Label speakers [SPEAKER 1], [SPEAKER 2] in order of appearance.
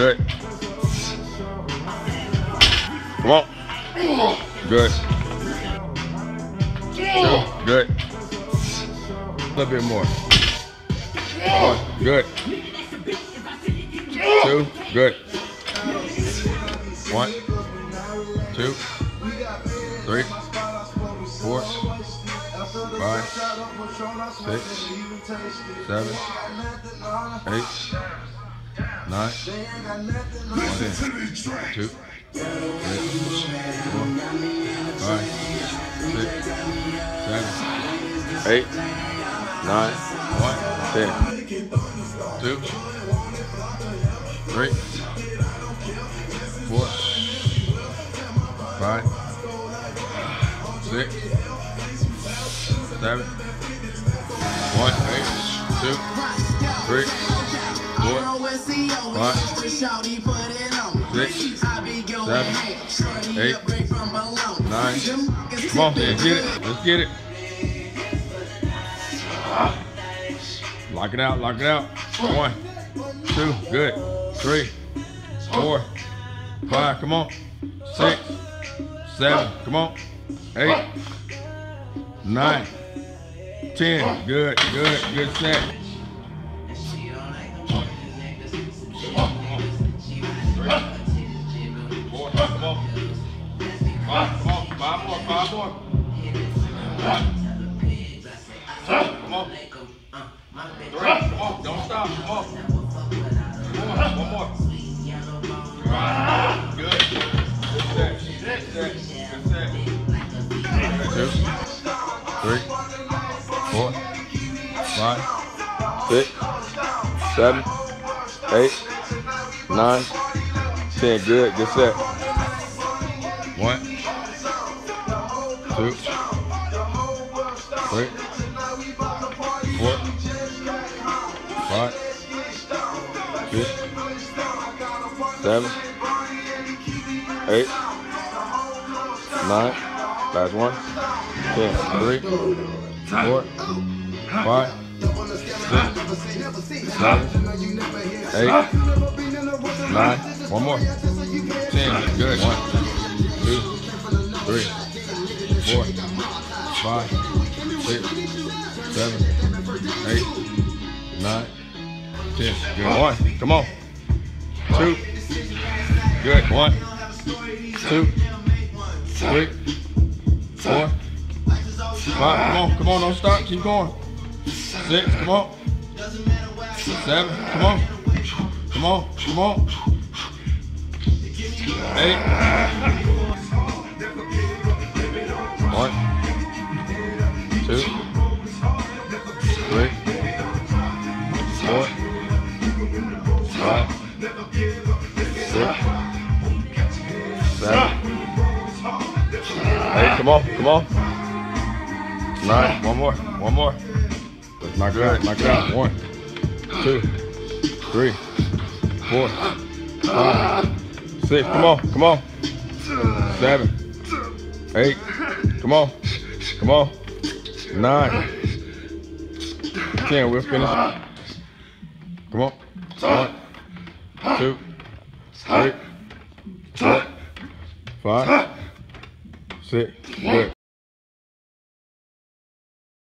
[SPEAKER 1] Good. Come on. Good. Good. A little bit more. One. Good. Two. Good. One. Two. Three. Four. Five. Six. Seven. Eight. Nine. Ten. Two. Three. Four. Five. Six. Seven. Eight. Nine. One. Ten. Two. Three. Four. Five. Six. Seven. One. Eight. Two. Three. Six. Seven. Eight. Nine. Come on, man. Get it. Let's get it. Lock it out. Lock it out. One. Two. Good. Three. Four. Five. Come on. Six. Seven. Come on. Eight. Nine. Ten. Good. Good. Good set. Come on. Come on. Don't stop. Come on. One more. Good. Good. Good. Good set. One. Two. Three. Four. Five. Six. Seven. Eight. Nine. Last one. Ten. Three. Four. Five. Six. Seven. Eight. Nine. One more. Ten. Good. One. Two. Three. Four. Five. Six. Seven. Eight. Nine. Ten. Good. One. Come on. Two. Good. One. Two. Three. Four. Five. Come on. Come on. Don't stop. Keep going. Six. Come on. Seven. Come on. Come on. Come on. Eight. Eight. Come on. Come on. Nine. One more. One more. Let's knock it out. One. Two. Three. Four. Five. Six. Come on. Come on. Seven. Eight. Come on. Come on. Nine. Ten. We'll finish. Come on. One. Two. Five. Six. Good.